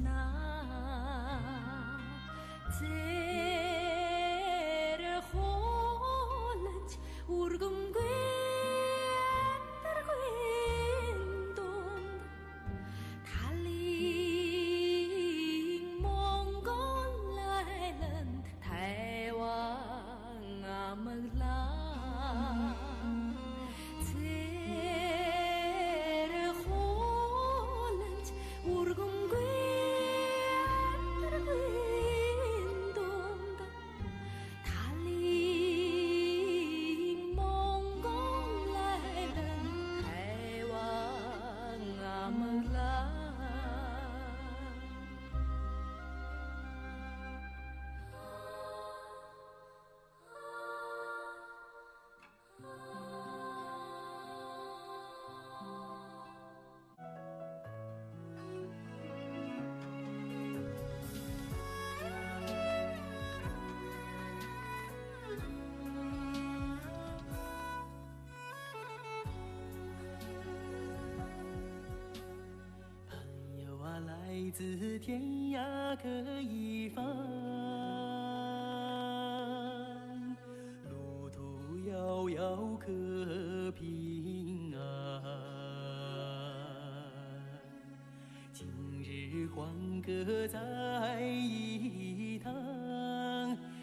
那。自天涯各一方，路途遥遥可平安。今日欢歌在一堂，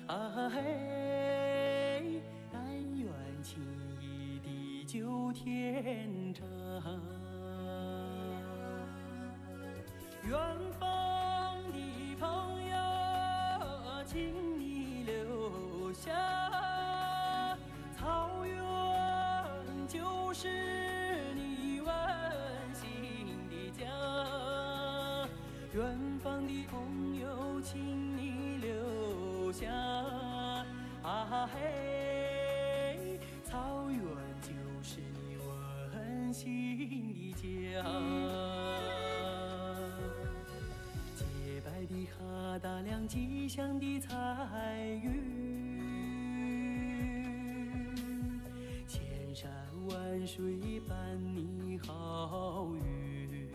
啊嘿，但愿情谊地久天长。远方的朋友，请你留下，草原就是你温馨的家。远方的朋友，请你哈达良，吉祥的彩云，千山万水伴你好运。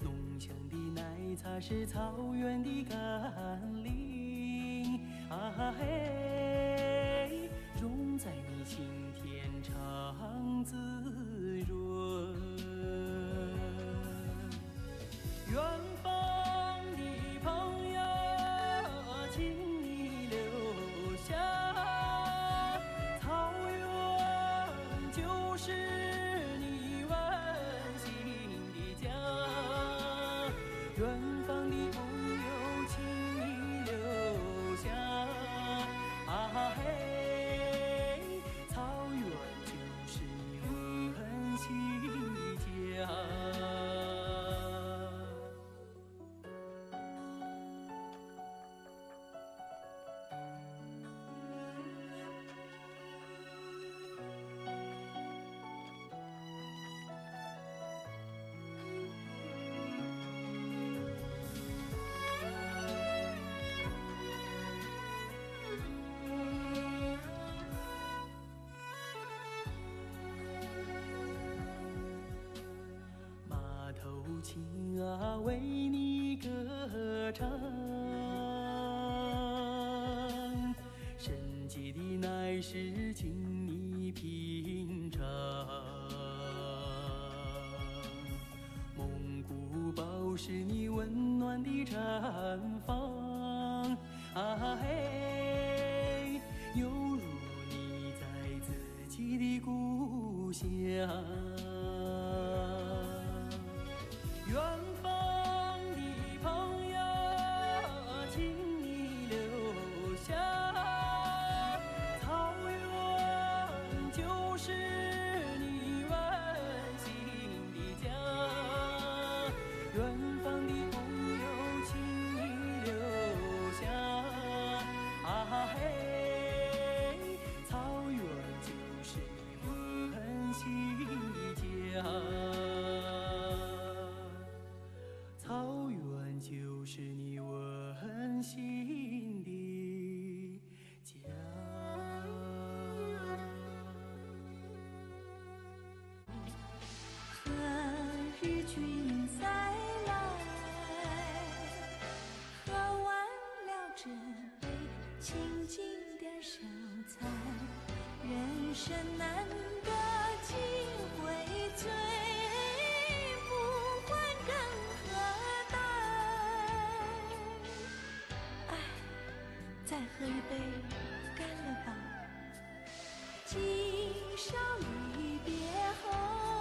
浓香的奶茶是草原的甘霖，啊嘿，融在你心田常滋润。愿为的乃是请你品尝。蒙古包是你温暖的毡房，啊嘿，犹如你在自己的故乡。清静点手残，人生难得几回醉，不欢更何待？唉，再喝一杯，干了吧。今宵离别后。